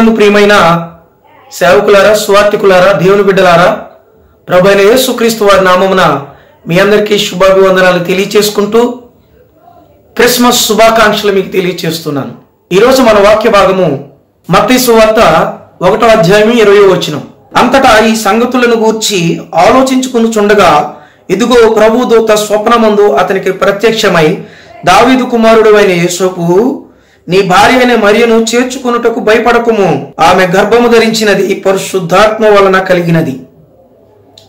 ప్రభునందు ప్రియమైన సేవకులారా స్వార్థికులారా దేవుని బిడ్డలారా ప్రభు అయిన యేసుక్రీస్తు వారి నామమున మీ అందరికీ శుభాభివందనాలు తెలియచేసుకుంటూ క్రిస్మస్ శుభాకాంక్షలు మీకు తెలియచేస్తున్నాను. ఈరోజు మన వాక్య భాగము మత్తయి సువార్త ఒకటో అధ్యాయం ఇరవై వచనం. అంతటా ఈ సంగతులను గూర్చి ఆలోచించుకుని ఇదిగో ప్రభు దూత స్వప్నమందు అతనికి ప్రత్యక్షమై దావీదు కుమారుడు అయిన యేసోపు నీ భార్య అయిన మరియను చేర్చుకున్నటకు భయపడకుము. ఆమె గర్భము ధరించినది పరిశుద్ధాత్మ వలన కలిగినది.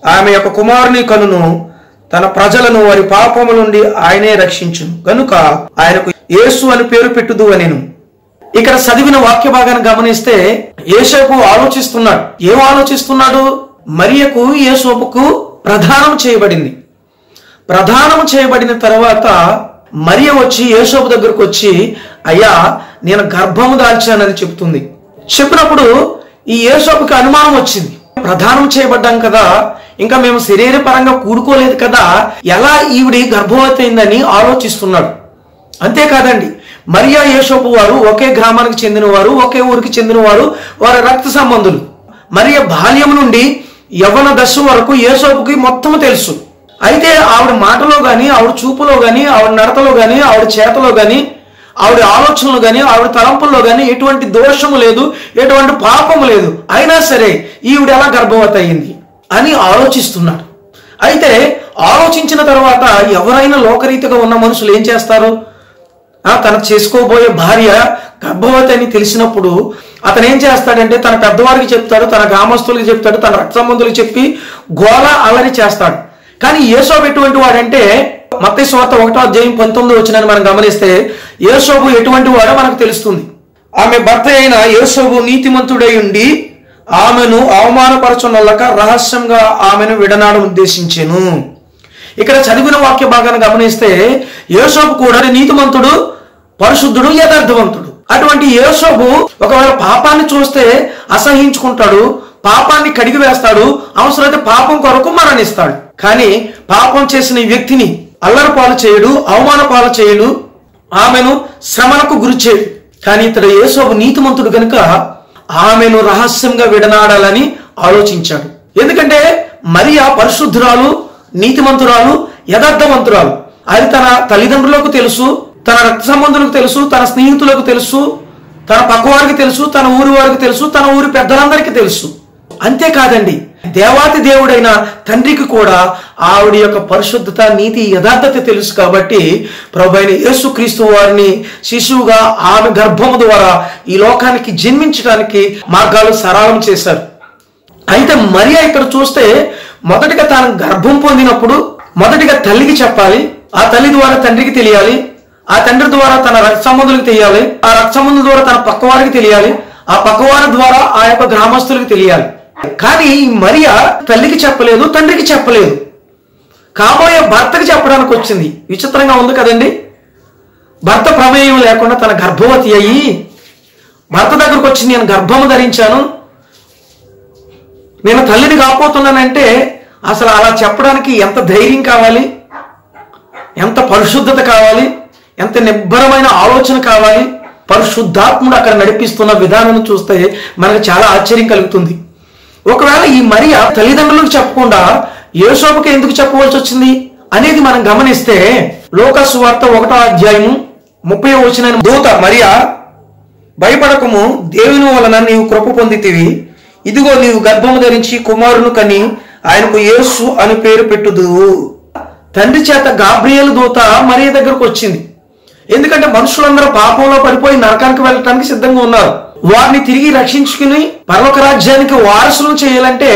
ఆమె యొక్క కుమారుని కనును తన ప్రజలను వారి పాపము నుండి ఆయనే రక్షించును. గనుక ఆయనకు యేసు అని పేరు పెట్టుదు అనేను. ఇక్కడ చదివిన వాక్య భాగాన్ని గమనిస్తే యేసోపు ఆలోచిస్తున్నాడు. ఏం ఆలోచిస్తున్నాడు? మరియకు యేసోపుకు ప్రధానం చేయబడింది. ప్రధానం చేయబడిన తర్వాత మరియ వచ్చి యేసోపు దగ్గరకు వచ్చి అయ్యా నేను గర్భము దాల్చానని చెప్తుంది. చెప్పినప్పుడు ఈ యేసోపుకి అనుమానం వచ్చింది. ప్రధానం చేయబడ్డాం కదా ఇంకా మేము శరీరపరంగా కూడుకోలేదు కదా ఎలా ఈవిడి గర్భవతి అయిందని ఆలోచిస్తున్నాడు. అంతేకాదండి మరియా యేసోపు వారు ఒకే గ్రామానికి చెందినవారు ఒకే ఊరికి చెందినవారు వారి రక్త సంబంధులు. మరియ బాల్యం నుండి యవ్వన దశ వరకు యేసోపుకి మొత్తం తెలుసు. అయితే ఆవిడ మాటలో కానీ ఆవిడ చూపులో కానీ ఆవిడ నడతలో కానీ ఆవిడ చేతలో కానీ ఆవిడ ఆలోచనలు కానీ ఆవిడ తలంపుల్లో కానీ ఎటువంటి దోషము లేదు ఎటువంటి పాపము లేదు. అయినా సరే ఈవిడ ఎలా గర్భవతి అయింది అని ఆలోచిస్తున్నాడు. అయితే ఆలోచించిన తర్వాత ఎవరైనా లోకరీతిగా ఉన్న మనుషులు ఏం చేస్తారు? తన చేసుకోబోయే భార్య గర్భవతి అని తెలిసినప్పుడు అతను ఏం చేస్తాడంటే తన పెద్దవారికి చెప్తాడు తన గ్రామస్తులకి చెప్తాడు తన రక్త సంబంధులకు చెప్పి గోల అలరి చేస్తాడు. కానీ ఏసోబు ఎటువంటి వాడంటే మత్తయి స్వార్థ ఒకటో అధ్యాయం పంతొమ్మిది వచ్చినని మనం గమనిస్తే ఏసోబు ఎటువంటి వాడో మనకు తెలుస్తుంది. ఆమె భర్త అయిన ఏసోబు నీతిమంతుడై ఉండి ఆమెను అవమానపరచున్నలక రహస్యంగా ఆమెను విడనాడం ఉద్దేశించాను. ఇక్కడ చదివిన వాక్య భాగాన్ని గమనిస్తే యేసోబు కూడా నీతిమంతుడు పరిశుద్ధుడు యథార్థవంతుడు. అటువంటి యేసోబు ఒకవేళ పాపాన్ని చూస్తే అసహించుకుంటాడు పాపాన్ని కడిగి వేస్తాడు అవసరమైతే పాపం కొరకు మరణిస్తాడు. కానీ పాపం చేసిన వ్యక్తిని అల్లరి పాలు చేయడు అవమాన పాలు చేయడు ఆమెను శ్రమలకు గురి చేయడు. కానీ ఇతడు యేసోబు నీతిమంతుడు కనుక ఆమెను రహస్యంగా విడనాడాలని ఆలోచించాడు. ఎందుకంటే మరియా పరిశుద్ధురాలు నీతిమంతురాలు యథార్థవంతురాలు. అది తన తల్లిదండ్రులకు తెలుసు తన రక్త సంబంధులకు తెలుసు తన స్నేహితులకు తెలుసు తన పక్కవారికి తెలుసు తన ఊరి వారికి తెలుసు తన ఊరి పెద్దలందరికీ తెలుసు. అంతేకాదండి దేవాతి దేవుడైన తండ్రికి కూడా ఆవిడ యొక్క పరిశుద్ధత నీతి యథార్థత తెలుసు కాబట్టి ప్రభు అయిన యేసుక్రీస్తు వారిని శిశువుగా ఆమె గర్భము ద్వారా ఈ లోకానికి జన్మించడానికి మార్గాలు సరళం చేశారు. అయితే మరి ఇక్కడ చూస్తే మొదటిగా తాను గర్భం పొందినప్పుడు మొదటిగా తల్లికి చెప్పాలి ఆ తల్లి ద్వారా తండ్రికి తెలియాలి ఆ తండ్రి ద్వారా తన రక్త సంబంధులకు తెలియాలి ఆ రక్త సంబంధుల ద్వారా తన పక్కవారికి తెలియాలి ఆ పక్కవారి ద్వారా ఆ యొక్క గ్రామస్తులకు తెలియాలి. కానీ ఈ మరియా తల్లికి చెప్పలేదు తండ్రికి చెప్పలేదు. కాబోయే భర్తకి చెప్పడానికి వచ్చింది. విచిత్రంగా ఉంది కదండి. భర్త ప్రమేయం లేకుండా తన గర్భవతి అయ్యి భర్త దగ్గరకు వచ్చి నేను గర్భము ధరించాను. నేను తల్లిని కాకపోతున్నానంటే అసలు అలా చెప్పడానికి ఎంత ధైర్యం కావాలి? ఎంత పరిశుద్ధత కావాలి? ఎంత నిబ్బరమైన ఆలోచన కావాలి? పరిశుద్ధాత్ముడు అక్కడ నడిపిస్తున్న విధానం చూస్తే మనకు చాలా ఆశ్చర్యం కలుగుతుంది. ఒకవేళ ఈ మరియ తల్లిదండ్రులకు చెప్పకుండా యేసోపుకి ఎందుకు చెప్పవలసి వచ్చింది అనేది మనం గమనిస్తే లోకసు వార్త ఒకటో అధ్యాయము ముప్పై వచ్చిన దూత మరియా భయపడకము దేవుని వలన నీవు కృప పొందితివి. ఇదిగో నీవు గర్భము ధరించి కుమారును కని ఆయనకు యేసు అని పేరు పెట్టుదు తండ్రి చేత గాబ్రియల్ దూత మరియ దగ్గరకు వచ్చింది. ఎందుకంటే మనుషులందరూ పాపంలో పడిపోయి నరకానికి వెళ్ళటానికి సిద్ధంగా ఉన్నారు. వారిని తిరిగి రక్షించుకుని పర్వక రాజ్యానికి వారసులు చేయాలంటే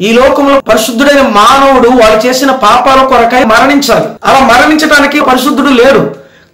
ఈ లోకంలో పరిశుద్ధుడైన మానవుడు వారు చేసిన పాపాల కొరకై మరణించాలి. అలా మరణించడానికి పరిశుద్ధుడు లేడు.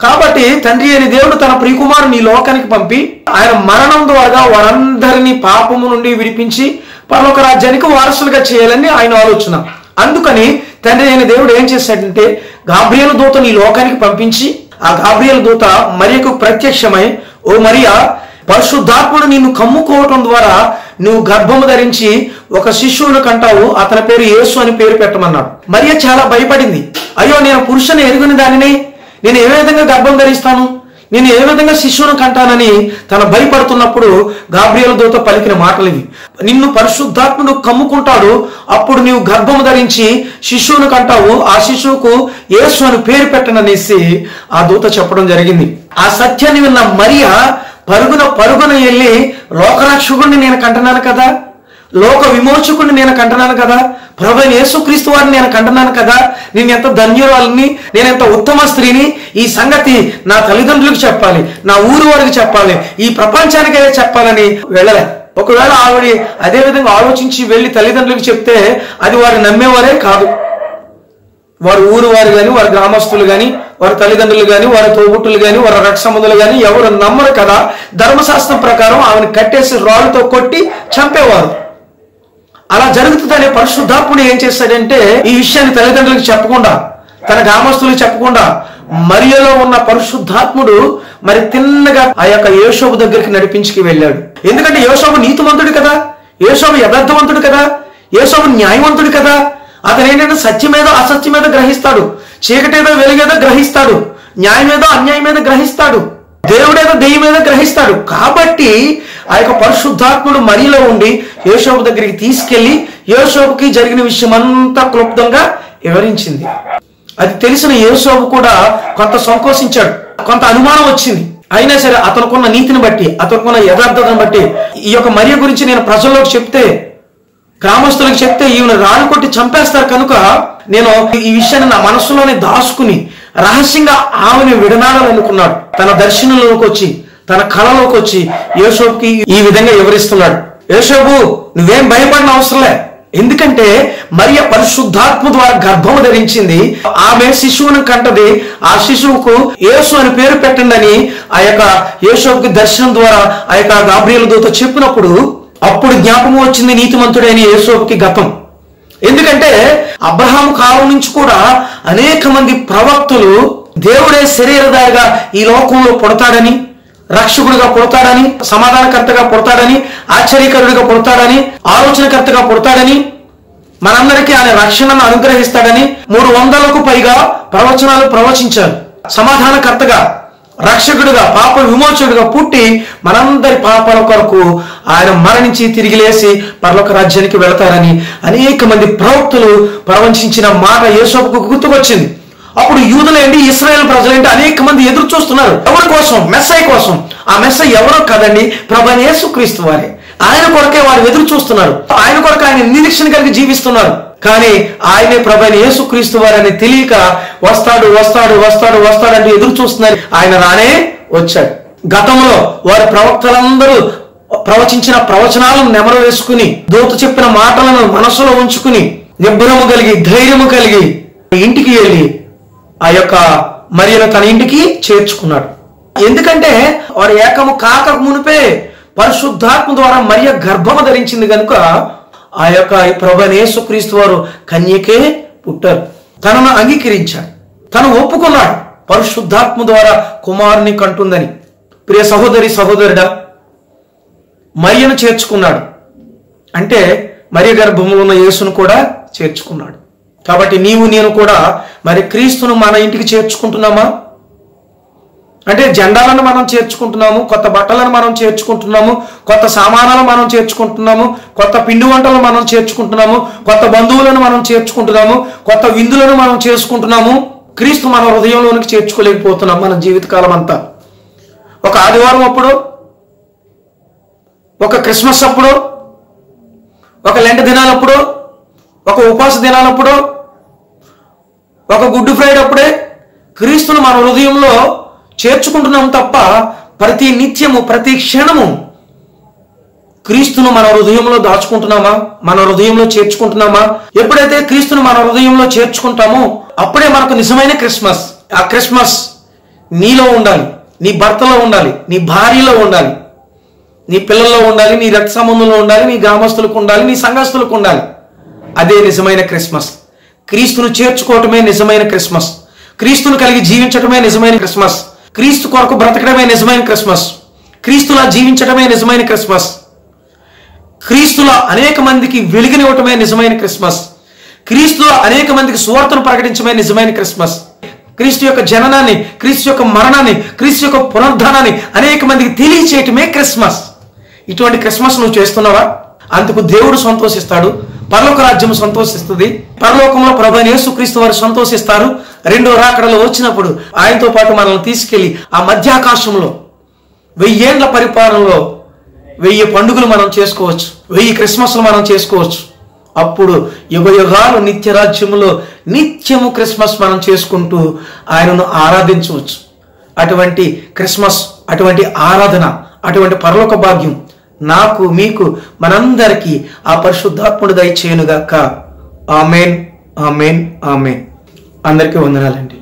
కాబట్టి తండ్రి అయిన దేవుడు తన ప్రియకుమారుని ఈ లోకానికి పంపి ఆయన మరణం ద్వారా వారందరినీ పాపము నుండి విడిపించి పరలోక రాజ్యానికి వారసులుగా చేయాలని ఆయన ఆలోచన. అందుకని తండ్రి అయిన దేవుడు ఏం చేశాడంటే గాబ్రియల దూతను ఈ లోకానికి పంపించి ఆ గాబ్రియల దూత మరియకు ప్రత్యక్షమై ఓ మరియా పరిశుద్ధాత్ముడు నిన్ను కమ్ముకోవటం ద్వారా నువ్వు గర్భము ధరించి ఒక శిష్యువును కంటావు. అతని పేరు యేసు అని పేరు పెట్టమన్నాడు. మరియ చాలా భయపడింది. అయ్యో నేను పురుషుని ఎరుగుని దానిని? నేను ఏ విధంగా గర్భం ధరిస్తాను? నేను ఏ విధంగా శిష్యును కంటానని తన భయపడుతున్నప్పుడు గాబ్రియల దూత పలికిన మాటలు ఇవి నిన్ను పరిశుద్ధాత్ముడు కమ్ముకుంటాడు. అప్పుడు నీవు గర్భము ధరించి శిశువును కంటావు. ఆ శిశువుకు యేసు అని పేరు పెట్టననేసి ఆ దూత చెప్పడం జరిగింది. ఆ సత్యాన్ని విన్న మరియా పరుగున పరుగున వెళ్ళి లోకరక్షకుడిని నేను కంటున్నాను కదా? లోక విమోచకుడిని నేను కంటున్నాను కదా? ప్రభు యేసుక్రీస్తు వారిని నేను కంటున్నాను కదా? నేను ఎంత ధన్యురాలని నేను ఎంత ఉత్తమ స్త్రీని ఈ సంగతి నా తల్లిదండ్రులకు చెప్పాలి నా ఊరు వారికి చెప్పాలి ఈ ప్రపంచానికే చెప్పాలని వెళ్ళలే. ఒకవేళ ఆవిడ అదే విధంగా ఆలోచించి వెళ్ళి తల్లిదండ్రులకు చెప్తే అది వారు నమ్మేవారే కాదు. వారి ఊరు వారు కానీ వారి గ్రామస్తులు కానీ వారి తల్లిదండ్రులు కానీ వారి తోబుట్టులు కానీ వారి రక్షమందులు కానీ ఎవరు నమ్మరు కదా ధర్మశాస్త్రం ప్రకారం ఆమెను కట్టేసి రాళ్ళతో కొట్టి చంపేవారు. అలా జరుగుతుందనే పరిశుద్ధాత్ముడు ఏం చేస్తాడంటే ఈ విషయాన్ని తల్లిదండ్రులకు చెప్పకుండా తన గ్రామస్తులకు చెప్పకుండా మరియలో ఉన్న పరిశుద్ధాత్ముడు మరి తిన్నగా ఆ యొక్క యేషోబు దగ్గరికి నడిపించుకు వెళ్ళాడు. ఎందుకంటే యేషోబు నీతిమంతుడు కదా యేషోబు యథార్థవంతుడు కదా యేషోబు న్యాయవంతుడు కదా అతను ఏంటంటే సత్యమేదో అసత్యమేదో గ్రహిస్తాడు. చీకటేదో వెలుగేదో గ్రహిస్తాడు. న్యాయమేదో అన్యాయమేదో గ్రహిస్తాడు. దేవుడేదో దెయ్యమేదో గ్రహిస్తాడు. కాబట్టి ఆ యొక్క పరిశుద్ధాత్ముడు మరిలో ఉండి యోషోపు దగ్గరికి తీసుకెళ్ళి యోషోపుకి జరిగిన విషయం అంతా క్లుప్తంగా వివరించింది. అది తెలిసిన యేసోబు కూడా కొంత సంకోచించాడు. కొంత అనుమానం వచ్చింది. అయినా సరే అతనుకున్న నీతిని బట్టి అతనుకున్న యథార్థతను బట్టి ఈ యొక్క మరియ గురించి నేను ప్రజల్లోకి చెప్తే గ్రామస్తులకు చెప్తే ఈమెను రాళ్ళు కొట్టి చంపేస్తారు కనుక నేను ఈ విషయాన్ని నా మనసులోనే దాచుకుని రహస్యంగా ఆమెను విడనాడాలనుకున్నాడు. తన దర్శనంలోకి వచ్చి తన కళలోకి వచ్చి యేసోబుకి ఈ విధంగా వివరిస్తున్నాడు. యోషోబు నువ్వేం భయపడిన అవసరంలే ఎందుకంటే మరియ పరిశుద్ధాత్మ ద్వారా గర్భము ధరించింది. ఆమె శిశువును కంటది. ఆ శిశువుకు యేసు అని పేరు పెట్టండి అని ఆ యొక్క యేసోబుకి దర్శనం ద్వారా ఆ యొక్క గాబ్రియల దూత చెప్పినప్పుడు అప్పుడు జ్ఞాపకం వచ్చింది నీతిమంతుడైన యేసోపుకి గతం. ఎందుకంటే అబ్రహాం కాలం నుంచి కూడా అనేక మంది ప్రవక్తులు దేవుడే శరీరదారిగా ఈ లోకంలో పుడతాడని రక్షకుడిగా పుడతాడని సమాధానకర్తగా పుడతాడని ఆశ్చర్యకరుడిగా పుడతాడని ఆలోచనకర్తగా పుడతాడని మనందరికీ ఆయన రక్షణను అనుగ్రహిస్తాడని మూడు వందలకు పైగా ప్రవచనాలు ప్రవచించారు. సమాధానకర్తగా రక్షకుడిగా పాప విమోచకుడుగా పుట్టి మనందరి పాపాల కొరకు ఆయన మరణించి తిరిగి లేసి పరలోక రాజ్యానికి వెళతారని అనేక మంది ప్రవక్తులు ప్రవచించిన మాట యేసోపుకు గుర్తుకొచ్చింది. అప్పుడు యూదులేంటి ఇస్రాయేల్ ప్రజలేంటి అనేక మంది ఎదురు చూస్తున్నారు. ఎవరి కోసం? మెస్సై కోసం. ఆ మెస్సై ఎవరో కదండి ప్రభు యేసుక్రీస్తు వారే. ఆయన కొరకే వారు ఎదురు చూస్తున్నారు. ఆయన కొరకు ఆయన నిరీక్షణ కలిగి జీవిస్తున్నారు. కానీ ఆయనే ప్రభు యేసుక్రీస్తు వారని తెలియక వస్తాడు వస్తాడు వస్తాడు వస్తాడు ఎదురు చూస్తున్నారు ఆయన రానే వచ్చాడు. గతంలో వారి ప్రవక్తలందరూ ప్రవచించిన ప్రవచనాలను నెమరు వేసుకుని దూత చెప్పిన మాటలను మనసులో ఉంచుకుని నిబ్బరము కలిగి ధైర్యము కలిగి ఇంటికి వెళ్ళి ఆ యొక్క మరియను తన ఇంటికి చేర్చుకున్నాడు. ఎందుకంటే వారు ఏకము కాక మునిపే పరిశుద్ధాత్మ ద్వారా మరియ గర్భము ధరించింది కనుక ఆ యొక్క ప్రభనేసు క్రీస్తు వారు కన్యకే పుట్టారు. తనను అంగీకరించాడు. తను ఒప్పుకున్నాడు. పరిశుద్ధాత్మ ద్వారా కుమారుని కంటుందని. ప్రియ సహోదరి సహోదరుడా మరియను చేర్చుకున్నాడు. అంటే మరియ గర్భంలో ఉన్న యేసును కూడా చేర్చుకున్నాడు. కాబట్టి నీవు నేను కూడా మరి క్రీస్తును మన ఇంటికి చేర్చుకుంటున్నామా? అంటే జెండాలను మనం చేర్చుకుంటున్నాము కొత్త బట్టలను మనం చేర్చుకుంటున్నాము కొత్త సామానాలను మనం చేర్చుకుంటున్నాము కొత్త పిండి వంటలను మనం చేర్చుకుంటున్నాము కొత్త బంధువులను మనం చేర్చుకుంటున్నాము కొత్త విందులను మనం చేసుకుంటున్నాము క్రీస్తు మన హృదయంలోనికి చేర్చుకోలేకపోతున్నాం మన జీవితకాలం అంతా ఒక ఆదివారం అప్పుడు ఒక క్రిస్మస్ అప్పుడు ఒక లెంట దినాలప్పుడు ఒక ఉపవాస దినాలప్పుడు ఒక గుడ్ ఫ్రైడే అప్పుడే క్రీస్తును మన హృదయంలో చేర్చుకుంటున్నాం తప్ప ప్రతి నిత్యము ప్రతి క్షణము క్రీస్తును మన హృదయంలో దాచుకుంటున్నామా? మన హృదయంలో చేర్చుకుంటున్నామా? ఎప్పుడైతే క్రీస్తును మన హృదయంలో చేర్చుకుంటామో అప్పుడే మనకు నిజమైన క్రిస్మస్. ఆ క్రిస్మస్ నీలో ఉండాలి నీ భర్తలో ఉండాలి నీ భార్యలో ఉండాలి నీ పిల్లల్లో ఉండాలి నీ రక్త సంబంధంలో ఉండాలి నీ గ్రామస్తులకు ఉండాలి నీ సంఘస్థులకు ఉండాలి. అదే నిజమైన క్రిస్మస్. క్రీస్తును చేర్చుకోవటమే నిజమైన క్రిస్మస్. క్రీస్తును కలిగి జీవించటమే నిజమైన క్రిస్మస్. క్రీస్తు కొరకు బ్రతకడమే నిజమైన క్రిస్మస్. క్రీస్తులా జీవించడమే నిజమైన క్రిస్మస్. క్రీస్తులో అనేక మందికి వెలుగునివ్వటమే నిజమైన క్రిస్మస్. క్రీస్తులో అనేక మందికి సువార్తను ప్రకటించమే నిజమైన క్రిస్మస్. క్రీస్తు యొక్క జననాన్ని క్రీస్తు యొక్క మరణాన్ని క్రీస్తు యొక్క పునరుద్ధానాన్ని అనేక మందికి తెలియచేయటమే క్రిస్మస్. ఇటువంటి క్రిస్మస్ నువ్వు చేస్తున్నావా? అందుకు దేవుడు సంతోషిస్తాడు. పరలోక రాజ్యం సంతోషిస్తుంది. పరలోకంలో ప్రభు యేసుక్రీస్తు వారు సంతోషిస్తారు. రెండో రాకడలో వచ్చినప్పుడు ఆయనతో పాటు మనల్ని తీసుకెళ్ళి ఆ మధ్యాకాశంలో వెయ్యేండ్ల పరిపాలనలో వెయ్యి పండుగలు మనం చేసుకోవచ్చు. వెయ్యి క్రిస్మస్లు మనం చేసుకోవచ్చు. అప్పుడు యుగ యుగాలు నిత్య రాజ్యములో నిత్యము క్రిస్మస్ మనం చేసుకుంటూ ఆయనను ఆరాధించవచ్చు. అటువంటి క్రిస్మస్ అటువంటి ఆరాధన అటువంటి పరలోక భాగ్యం నాకు మీకు మనందరికీ ఆ పరిశుద్ధాత్ముడు దయచేయనుగాక. ఆమెన్ ఆమెన్ ఆమెన్. అందరికీ వందనాలండి.